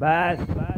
बस